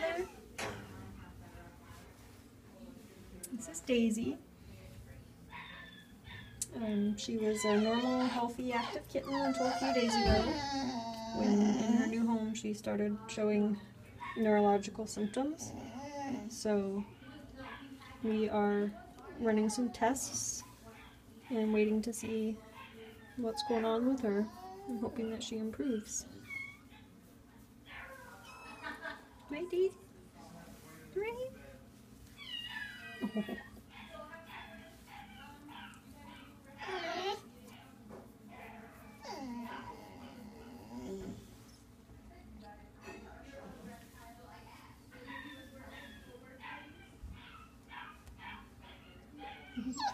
poplar. This is Daisy. Um, she was a normal, healthy, active kitten until a few days ago when in her new home she started showing neurological symptoms. So we are running some tests and waiting to see what's going on with her. I'm hoping that she improves. Right, Daisy?